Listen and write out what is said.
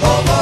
Obama.